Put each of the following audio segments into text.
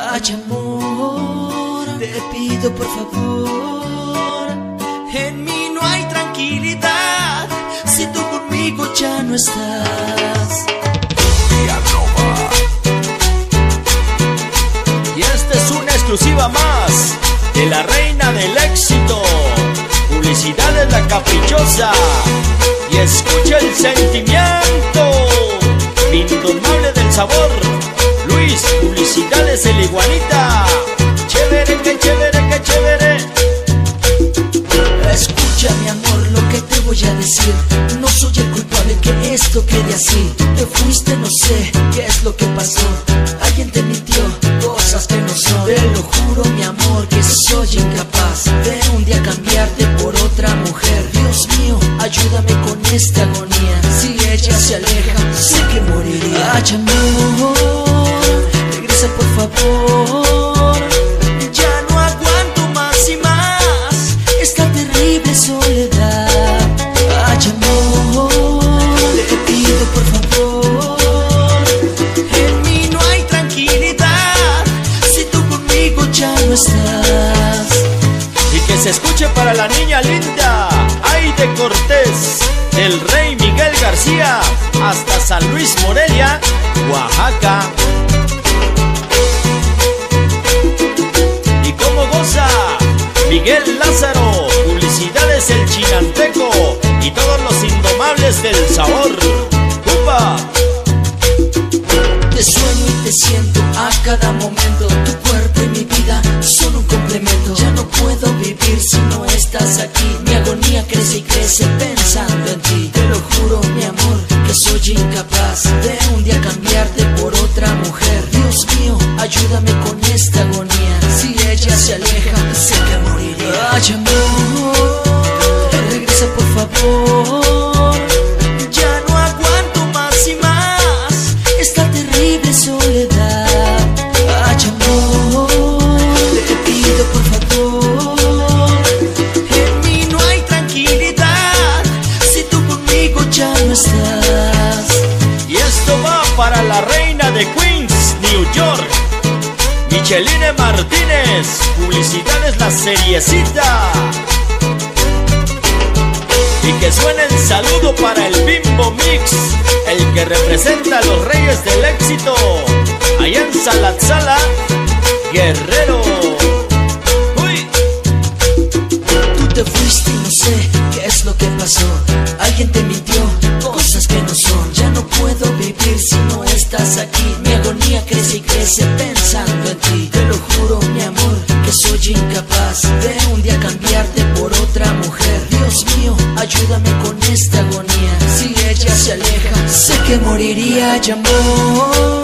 Ay, amor, te pido por favor. En mí no hay tranquilidad si tú conmigo ya no estás. Y esta es una exclusiva más de la reina del éxito. Publicidades la caprichosa. Y escucha el sentimiento. Indomable del sabor. Luis, publicidades el iguanita. Chévere, que chévere, que chévere. Escucha mi amor lo que te voy a decir No soy el culpable que esto quede así Te fuiste, no sé qué es lo que pasó Alguien escuche para la niña linda, Aide Cortés, el rey Miguel García, hasta San Luis Morelia, Oaxaca. Y cómo goza Miguel Lázaro, publicidades el chinanteco y todos los indomables del sabor. Te siento a cada momento. Tu cuerpo y mi vida son un complemento. Ya no puedo vivir si no estás aquí. Mi agonía crece y crece pensando en ti. Te lo juro mi amor que soy incapaz De un día cambiarte por otra mujer. Dios mío, ayúdame con York. Micheline Martínez, publicidades la seriecita. Y que suene el saludo para el Bimbo Mix, el que representa a los reyes del éxito. Allá en Salatzala, Guerrero. Uy. Tú te fuiste y no sé qué es lo que pasó Alguien te mintió, cosas que no son Ya no puedo vivir si no estás aquí Mi agonía crece y crece pensando en ti. Te lo juro mi amor que soy incapaz De un día cambiarte por otra mujer. Dios mío, ayúdame con esta agonía. Si ella se aleja, sé que moriría Ay, amor,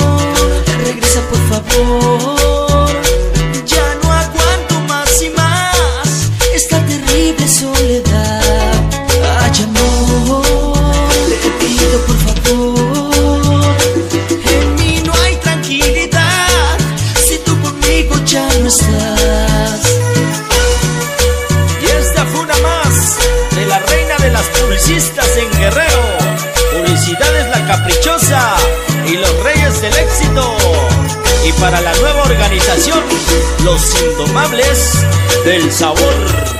para la nueva organización, Los Indomables del Sabor.